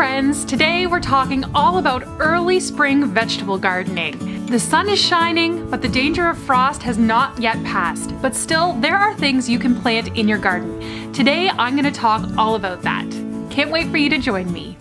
friends! Today we're talking all about early spring vegetable gardening. The sun is shining, but the danger of frost has not yet passed. But still, there are things you can plant in your garden. Today I'm going to talk all about that. Can't wait for you to join me.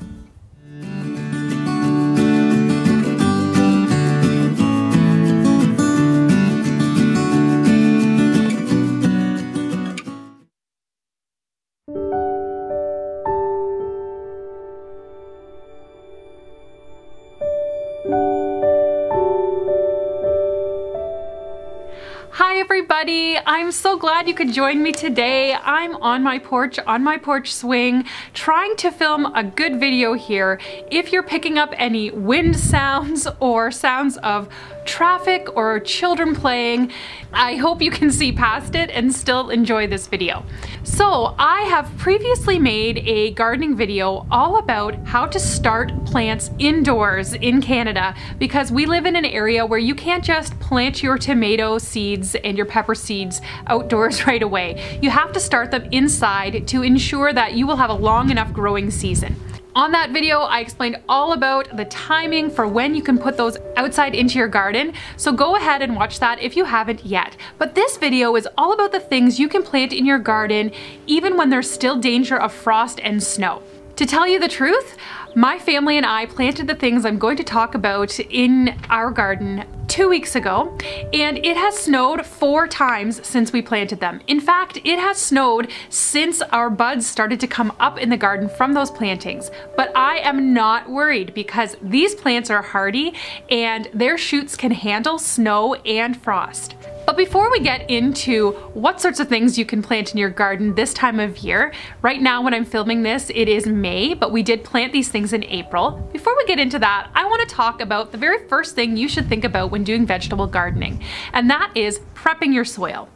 Everybody! I'm so glad you could join me today. I'm on my porch, on my porch swing, trying to film a good video here. If you're picking up any wind sounds or sounds of traffic or children playing, I hope you can see past it and still enjoy this video. So I have previously made a gardening video all about how to start plants indoors in Canada because we live in an area where you can't just plant your tomato seeds and your pepper seeds outdoors right away. You have to start them inside to ensure that you will have a long enough growing season. On that video, I explained all about the timing for when you can put those outside into your garden, so go ahead and watch that if you haven't yet. But this video is all about the things you can plant in your garden even when there's still danger of frost and snow. To tell you the truth, my family and I planted the things I'm going to talk about in our garden two weeks ago, and it has snowed four times since we planted them. In fact, it has snowed since our buds started to come up in the garden from those plantings. But I am not worried because these plants are hardy and their shoots can handle snow and frost. Before we get into what sorts of things you can plant in your garden this time of year, right now when I'm filming this, it is May, but we did plant these things in April. Before we get into that, I wanna talk about the very first thing you should think about when doing vegetable gardening, and that is prepping your soil.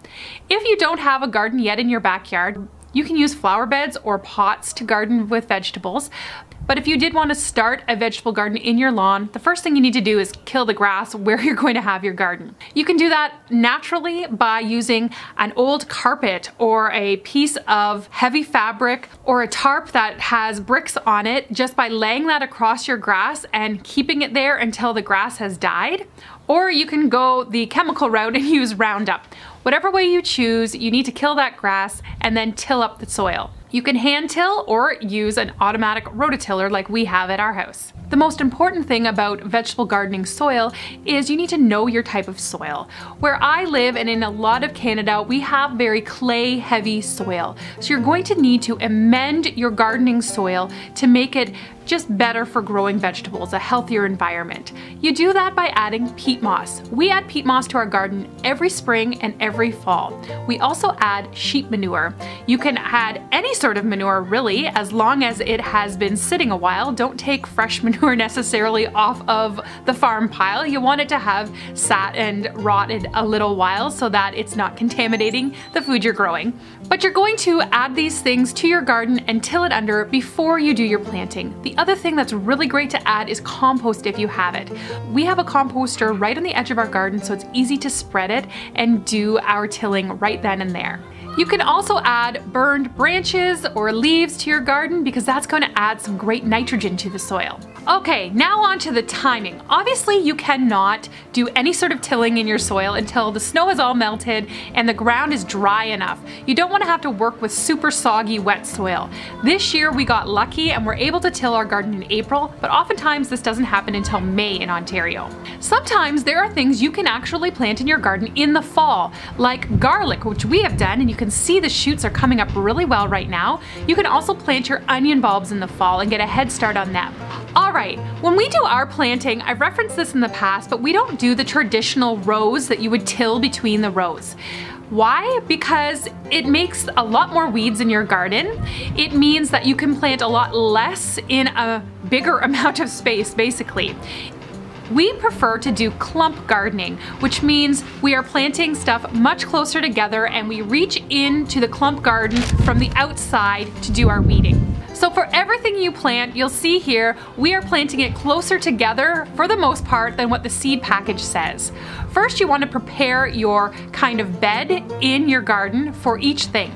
If you don't have a garden yet in your backyard, you can use flower beds or pots to garden with vegetables, but if you did want to start a vegetable garden in your lawn, the first thing you need to do is kill the grass where you're going to have your garden. You can do that naturally by using an old carpet or a piece of heavy fabric or a tarp that has bricks on it just by laying that across your grass and keeping it there until the grass has died. Or you can go the chemical route and use Roundup. Whatever way you choose, you need to kill that grass and then till up the soil. You can hand till or use an automatic rototiller like we have at our house. The most important thing about vegetable gardening soil is you need to know your type of soil. Where I live and in a lot of Canada, we have very clay heavy soil. So you're going to need to amend your gardening soil to make it just better for growing vegetables, a healthier environment. You do that by adding peat moss. We add peat moss to our garden every spring and every fall. We also add sheep manure. You can add any sort of manure really, as long as it has been sitting a while. Don't take fresh manure necessarily off of the farm pile. You want it to have sat and rotted a little while so that it's not contaminating the food you're growing. But you're going to add these things to your garden and till it under before you do your planting. The other thing that's really great to add is compost if you have it. We have a composter right on the edge of our garden so it's easy to spread it and do our tilling right then and there. You can also add burned branches or leaves to your garden because that's going to add some great nitrogen to the soil. Okay, now on to the timing. Obviously you cannot do any sort of tilling in your soil until the snow is all melted and the ground is dry enough. You don't want to have to work with super soggy wet soil. This year we got lucky and were able to till our garden in April, but oftentimes this doesn't happen until May in Ontario. Sometimes there are things you can actually plant in your garden in the fall, like garlic, which we have done and you can see the shoots are coming up really well right now. You can also plant your onion bulbs in the fall and get a head start on them. Alright, when we do our planting, I've referenced this in the past, but we don't do the traditional rows that you would till between the rows. Why? Because it makes a lot more weeds in your garden. It means that you can plant a lot less in a bigger amount of space, basically. We prefer to do clump gardening, which means we are planting stuff much closer together and we reach into the clump garden from the outside to do our weeding. So for everything you plant, you'll see here, we are planting it closer together for the most part than what the seed package says. First, you want to prepare your kind of bed in your garden for each thing.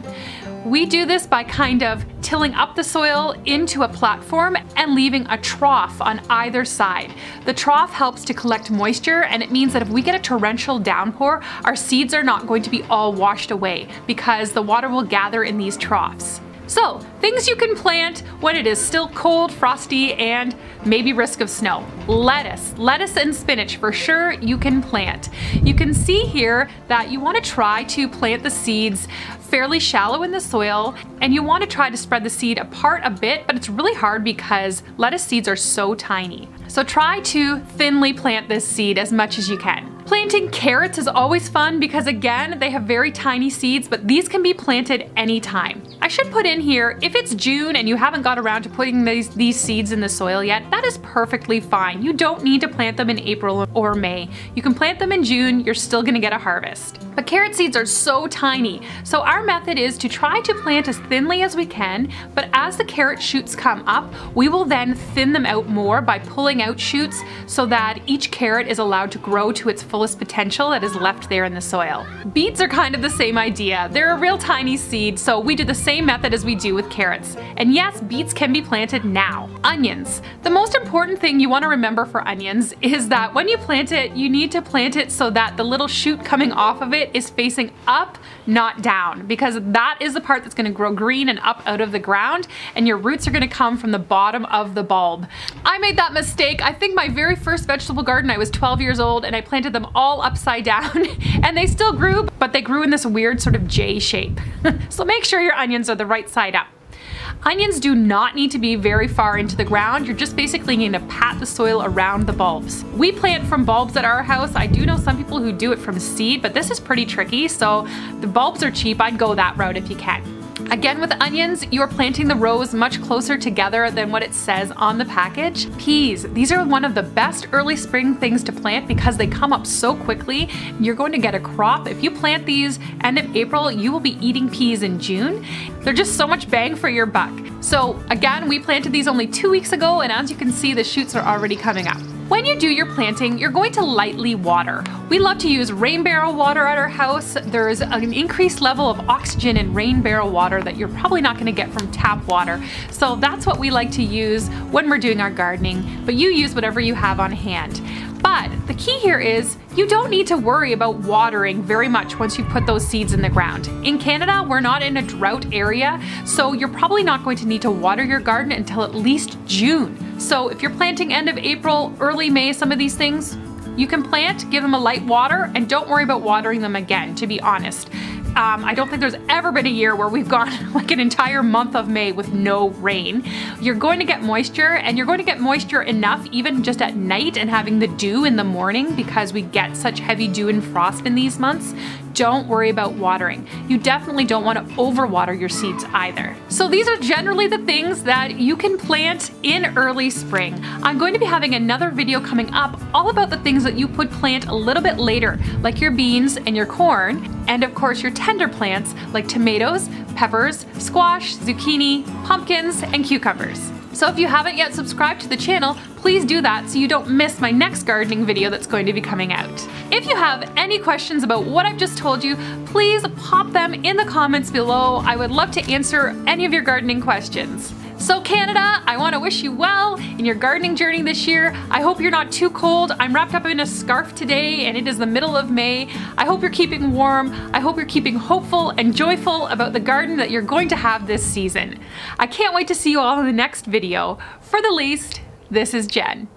We do this by kind of tilling up the soil into a platform and leaving a trough on either side. The trough helps to collect moisture and it means that if we get a torrential downpour, our seeds are not going to be all washed away because the water will gather in these troughs. So, things you can plant when it is still cold, frosty, and maybe risk of snow. Lettuce. Lettuce and spinach for sure you can plant. You can see here that you want to try to plant the seeds fairly shallow in the soil and you want to try to spread the seed apart a bit, but it's really hard because lettuce seeds are so tiny. So try to thinly plant this seed as much as you can. Planting carrots is always fun because again, they have very tiny seeds, but these can be planted anytime. I should put in here, if it's June and you haven't got around to putting these, these seeds in the soil yet, that is perfectly fine. You don't need to plant them in April or May. You can plant them in June, you're still gonna get a harvest. But carrot seeds are so tiny, so our method is to try to plant as thinly as we can, but as the carrot shoots come up, we will then thin them out more by pulling out shoots so that each carrot is allowed to grow to its fullest potential that is left there in the soil. Beets are kind of the same idea. They're a real tiny seed, so we do the same method as we do with carrots. And yes, beets can be planted now. Onions. The most important thing you want to remember for onions is that when you plant it, you need to plant it so that the little shoot coming off of it is facing up, not down, because that is the part that's gonna grow green and up out of the ground, and your roots are gonna come from the bottom of the bulb. I made that mistake. I think my very first vegetable garden, I was 12 years old, and I planted all upside down, and they still grew, but they grew in this weird sort of J shape. so make sure your onions are the right side up. Onions do not need to be very far into the ground. You're just basically going to pat the soil around the bulbs. We plant from bulbs at our house. I do know some people who do it from seed, but this is pretty tricky. So the bulbs are cheap. I'd go that route if you can. Again with onions, you're planting the rows much closer together than what it says on the package. Peas, these are one of the best early spring things to plant because they come up so quickly. You're going to get a crop. If you plant these end of April, you will be eating peas in June. They're just so much bang for your buck. So again, we planted these only two weeks ago and as you can see, the shoots are already coming up. When you do your planting, you're going to lightly water. We love to use rain barrel water at our house. There's an increased level of oxygen in rain barrel water that you're probably not gonna get from tap water. So that's what we like to use when we're doing our gardening, but you use whatever you have on hand. But the key here is you don't need to worry about watering very much once you put those seeds in the ground. In Canada, we're not in a drought area, so you're probably not going to need to water your garden until at least June. So if you're planting end of April, early May, some of these things, you can plant, give them a light water, and don't worry about watering them again, to be honest. Um, I don't think there's ever been a year where we've gone like an entire month of May with no rain. You're going to get moisture and you're going to get moisture enough even just at night and having the dew in the morning because we get such heavy dew and frost in these months don't worry about watering. You definitely don't want to overwater your seeds either. So these are generally the things that you can plant in early spring. I'm going to be having another video coming up all about the things that you could plant a little bit later, like your beans and your corn, and of course your tender plants like tomatoes, peppers, squash, zucchini, pumpkins, and cucumbers. So if you haven't yet subscribed to the channel, please do that so you don't miss my next gardening video that's going to be coming out. If you have any questions about what I've just told you, please pop them in the comments below. I would love to answer any of your gardening questions. So Canada, I want to wish you well in your gardening journey this year. I hope you're not too cold. I'm wrapped up in a scarf today and it is the middle of May. I hope you're keeping warm. I hope you're keeping hopeful and joyful about the garden that you're going to have this season. I can't wait to see you all in the next video. For the least, this is Jenn.